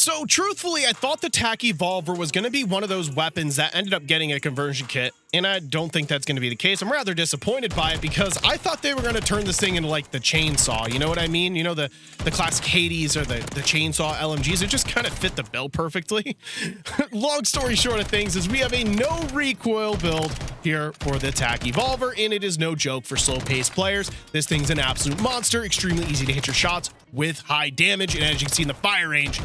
So truthfully, I thought the Taq Evolver was going to be one of those weapons that ended up getting a conversion kit, and I don't think that's going to be the case. I'm rather disappointed by it because I thought they were going to turn this thing into like the chainsaw. You know what I mean? You know the the classic Hades or the the chainsaw LMGs. It just kind of fit the bill perfectly. Long story short of things is we have a no recoil build here for the Taq Evolver, and it is no joke for slow-paced players. This thing's an absolute monster, extremely easy to hit your shots with high damage, and as you can see in the fire range,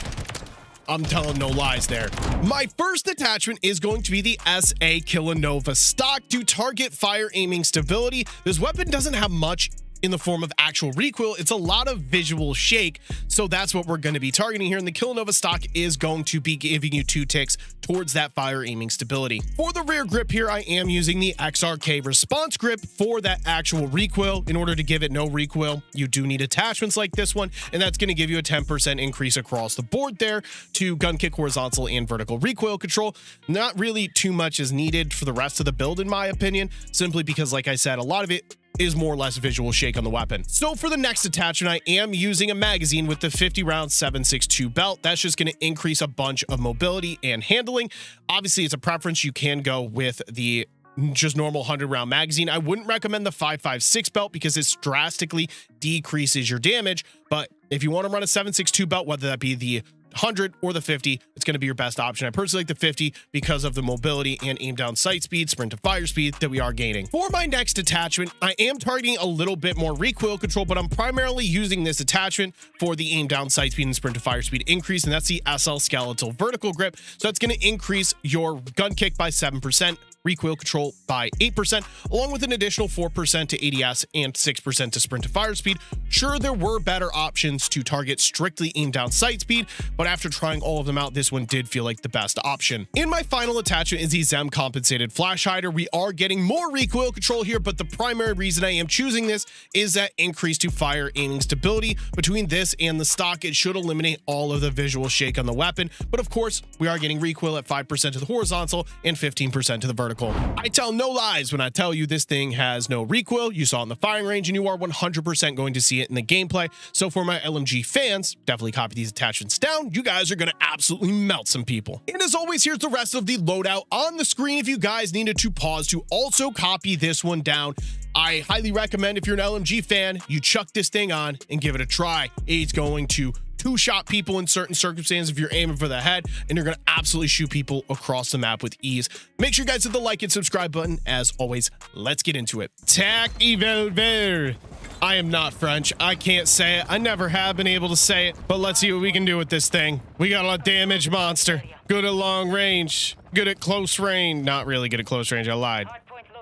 I'm telling no lies there. My first attachment is going to be the SA Killanova stock to target fire aiming stability. This weapon doesn't have much in the form of actual recoil. It's a lot of visual shake. So that's what we're going to be targeting here. And the Killanova stock is going to be giving you two ticks towards that fire aiming stability. For the rear grip here, I am using the XRK response grip for that actual recoil. In order to give it no recoil, you do need attachments like this one. And that's going to give you a 10% increase across the board there to gun kick horizontal and vertical recoil control. Not really too much is needed for the rest of the build, in my opinion, simply because, like I said, a lot of it is more or less visual shake on the weapon. So for the next attachment, I am using a magazine with the 50 round 762 belt. That's just going to increase a bunch of mobility and handling. Obviously, it's a preference. You can go with the just normal 100 round magazine. I wouldn't recommend the 556 belt because it drastically decreases your damage. But if you want to run a 762 belt, whether that be the 100 or the 50, it's going to be your best option. I personally like the 50 because of the mobility and aim down sight speed, sprint to fire speed that we are gaining. For my next attachment, I am targeting a little bit more recoil control, but I'm primarily using this attachment for the aim down sight speed and sprint to fire speed increase, and that's the SL Skeletal Vertical Grip. So that's going to increase your gun kick by 7%, recoil control by 8%, along with an additional 4% to ADS and 6% to sprint to fire speed. Sure, there were better options to target strictly aim down sight speed, but after trying all of them out, this one did feel like the best option. In my final attachment is the Zem compensated flash hider. We are getting more recoil control here, but the primary reason I am choosing this is that increase to fire aiming stability. Between this and the stock, it should eliminate all of the visual shake on the weapon. But of course, we are getting recoil at 5% to the horizontal and 15% to the vertical vertical. I tell no lies when I tell you this thing has no recoil. You saw it in the firing range, and you are 100% going to see it in the gameplay. So for my LMG fans, definitely copy these attachments down. You guys are going to absolutely melt some people. And as always, here's the rest of the loadout on the screen if you guys needed to pause to also copy this one down. I highly recommend if you're an LMG fan, you chuck this thing on and give it a try. It's going to two shot people in certain circumstances if you're aiming for the head, and you're going to absolutely shoot people across the map with ease. Make sure you guys hit the like and subscribe button. As always, let's get into it. Taq Evolver. I am not French. I can't say it. I never have been able to say it, but let's see what we can do with this thing. We got a damage monster. Good at long range. Good at close range. Not really good at close range. I lied.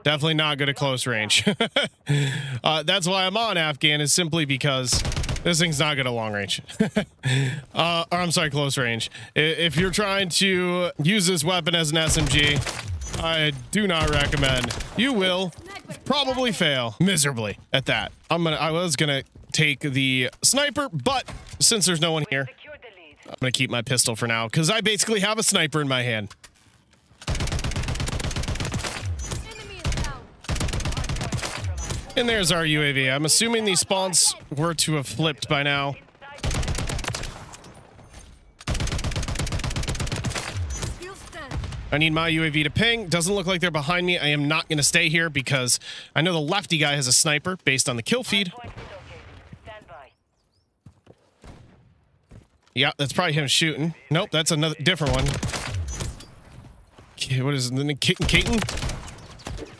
Definitely not good at close range. uh, that's why I'm on Afghan is simply because this thing's not good at long range. uh, or I'm sorry, close range. If you're trying to use this weapon as an SMG, I do not recommend. You will probably fail miserably at that. I'm gonna. I was gonna take the sniper, but since there's no one here, I'm gonna keep my pistol for now because I basically have a sniper in my hand. And there's our UAV. I'm assuming these spawns were to have flipped by now. I need my UAV to ping. Doesn't look like they're behind me. I am not going to stay here because I know the lefty guy has a sniper based on the kill feed. Yeah, that's probably him shooting. Nope, that's another different one. Okay, What is it? Caton?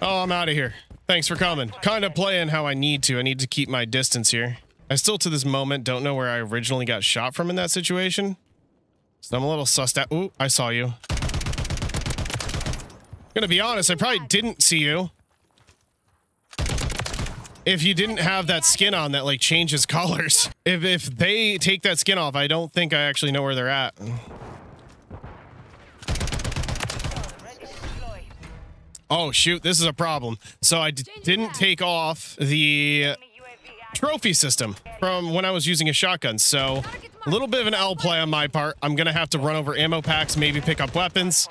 Oh, I'm out of here. Thanks for coming. Kind of playing how I need to. I need to keep my distance here. I still, to this moment, don't know where I originally got shot from in that situation. So I'm a little sussed out. Ooh, I saw you. I'm Gonna be honest, I probably didn't see you. If you didn't have that skin on that, like, changes colors. If, if they take that skin off, I don't think I actually know where they're at. Oh, shoot, this is a problem. So I didn't take off the trophy system from when I was using a shotgun. So a little bit of an L play on my part. I'm going to have to run over ammo packs, maybe pick up weapons.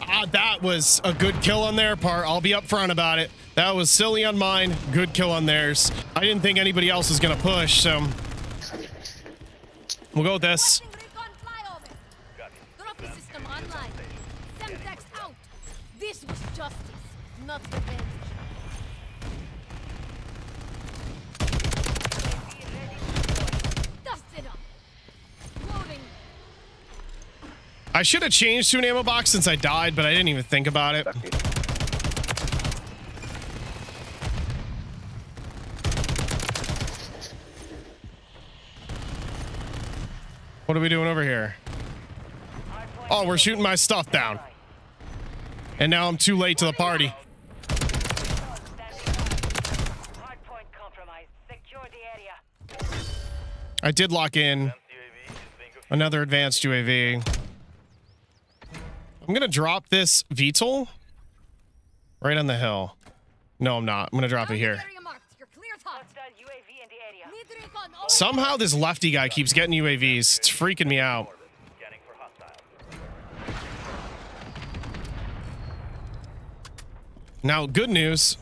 Ah, that was a good kill on their part. I'll be upfront about it. That was silly on mine. Good kill on theirs. I didn't think anybody else was going to push, so we'll go with this. Recon system online. Semtex out. This was justice, not revenge. Dust it up. Loading. I should have changed to an ammo box since I died, but I didn't even think about it. What are we doing over here? Oh, we're shooting my stuff down. And now I'm too late to the party. I did lock in another advanced UAV. I'm gonna drop this VTOL right on the hill. No, I'm not. I'm gonna drop it here. Somehow this lefty guy keeps getting UAVs. It's freaking me out. Now, good news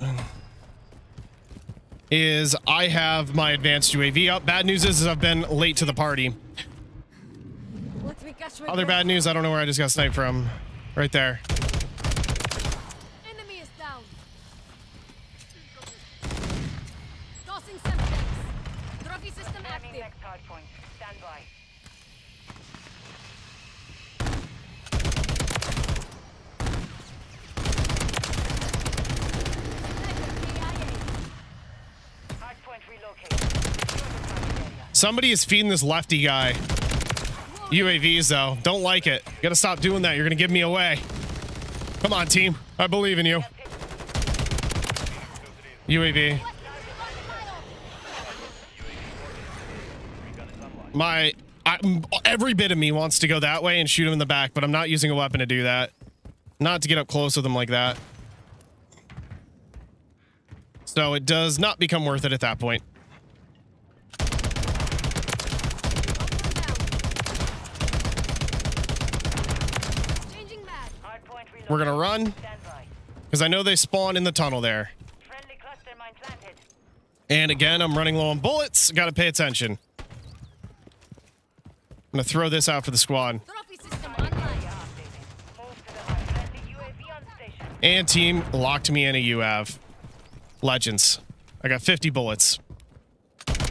is I have my advanced UAV up. Bad news is, is I've been late to the party. Let me catch my Other bad news, I don't know where I just got sniped from. Right there. Enemy is down. Tossing Semtex. Trophy system Enemy active. next hardpoint. Stand by. Somebody is feeding this lefty guy. UAVs though. Don't like it. Gotta stop doing that. You're gonna give me away. Come on, team. I believe in you. UAV. My I, every bit of me wants to go that way and shoot him in the back, but I'm not using a weapon to do that. Not to get up close with him like that. So it does not become worth it at that point. We're gonna run because I know they spawn in the tunnel there. Friendly cluster mine planted. And again, I'm running low on bullets. Got to pay attention. I'm gonna throw this out for the squad. Trophy system online. Updating. Move to the hard. Friendly UAV on station. And team locked me in a UAV. Legends. I got 50 bullets. Ready to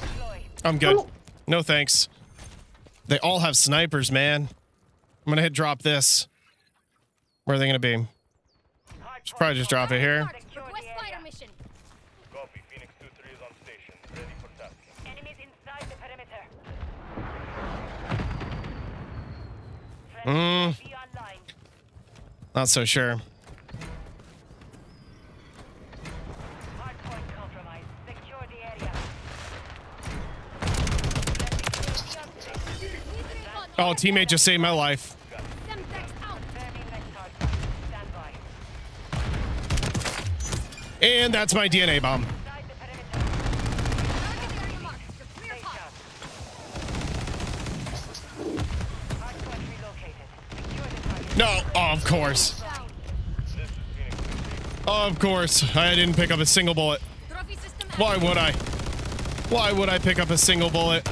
deploy. I'm good. No thanks. They all have snipers, man. I'm gonna hit drop this. Where are they gonna be? Hardpoint probably just drop it here. Secure Request the hmm. fire Oh, teammate just saved my life. And that's my DNA bomb. No, oh, of course. Of course. I didn't pick up a single bullet. Why would I? Why would I pick up a single bullet?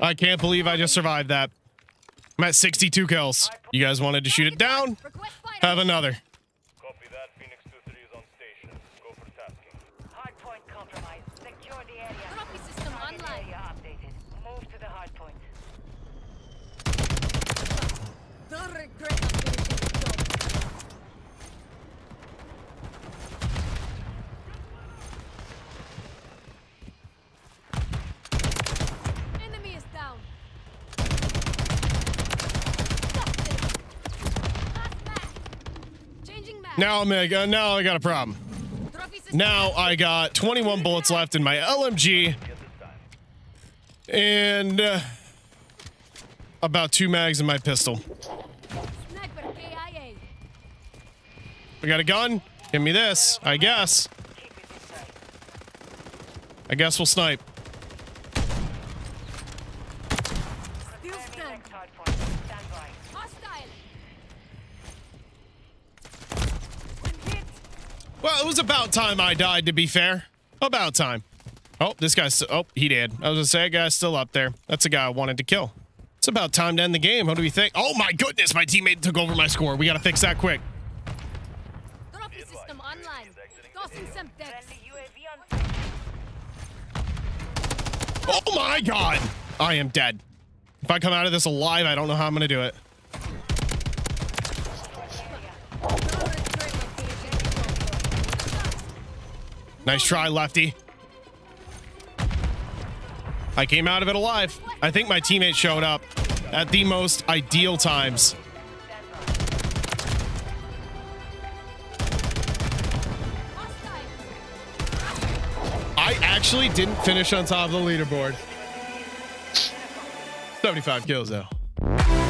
I can't believe I just survived that. I'm at 62 kills. You guys wanted to shoot it down? Request fire Have mission. another. Copy that. Phoenix 2-3 is on station. Go for tasking. Hardpoint compromised. Secure the area. Trophy system Target online. area updated. Move to the hardpoint. Don't regret not finishing the job. Enemy is down. Last mag. Changing mag. Now I'm uh, now I got a problem. Now. I got 21 bullets left in my LMG. And uh, about two mags in my pistol. We got a gun. Give me this, I guess. I guess we'll snipe. Still Enemy stand. next hard point. Stand by. Hostile. One hit. Well, it was about time I died, to be fair. About time. Oh, this guy's. Oh, he did. I was gonna say, guy's still up there. That's a guy I wanted to kill. It's about time to end the game. What do we think? Oh my goodness, my teammate took over my score. We gotta fix that quick. Trophy system online. Tossing Semtex. Friendly UAV on Oh my god! I am dead. If I come out of this alive, I don't know how I'm gonna do it. Nice try, Lefty. I came out of it alive. I think my teammates showed up at the most ideal times. I actually didn't finish on top of the leaderboard. 75 kills though.